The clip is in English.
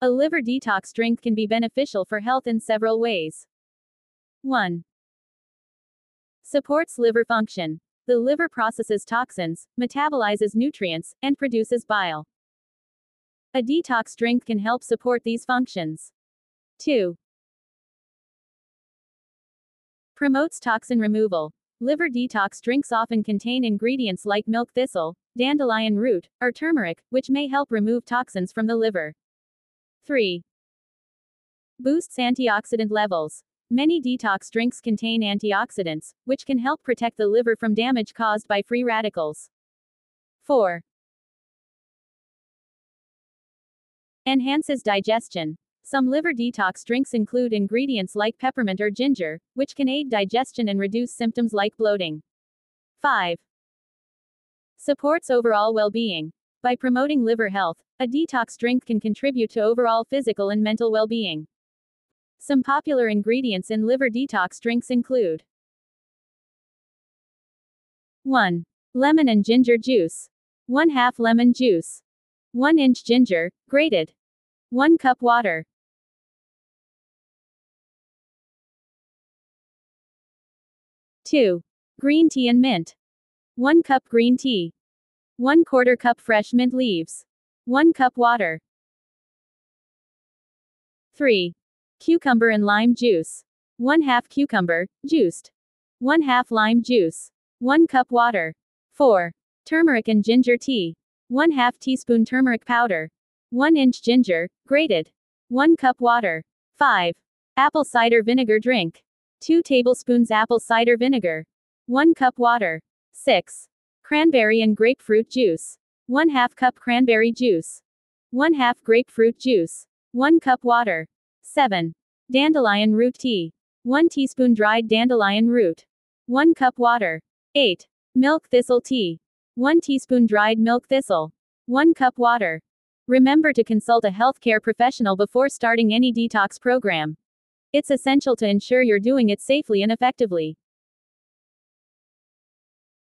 A liver detox drink can be beneficial for health in several ways. 1. Supports liver function. The liver processes toxins, metabolizes nutrients, and produces bile. A detox drink can help support these functions. 2. Promotes toxin removal. Liver detox drinks often contain ingredients like milk thistle, dandelion root, or turmeric, which may help remove toxins from the liver. 3. Boosts antioxidant levels. Many detox drinks contain antioxidants, which can help protect the liver from damage caused by free radicals. 4. Enhances digestion. Some liver detox drinks include ingredients like peppermint or ginger, which can aid digestion and reduce symptoms like bloating. 5. Supports overall well being. By promoting liver health, a detox drink can contribute to overall physical and mental well being. Some popular ingredients in liver detox drinks include 1. Lemon and ginger juice. 1 half lemon juice. 1 inch ginger, grated. 1 cup water. 2. Green tea and mint. 1 cup green tea. 1 quarter cup fresh mint leaves. 1 cup water. 3. Cucumber and lime juice. 1 half cucumber, juiced. 1 half lime juice. 1 cup water. 4. Turmeric and ginger tea. 1 half teaspoon turmeric powder. 1 inch ginger, grated. 1 cup water. 5. Apple cider vinegar drink. 2 tablespoons apple cider vinegar. 1 cup water. 6. Cranberry and grapefruit juice. 1 half cup cranberry juice. 1 half grapefruit juice. 1 cup water. 7. Dandelion root tea. 1 teaspoon dried dandelion root. 1 cup water. 8. Milk thistle tea. 1 teaspoon dried milk thistle. 1 cup water. Remember to consult a healthcare professional before starting any detox program. It's essential to ensure you're doing it safely and effectively.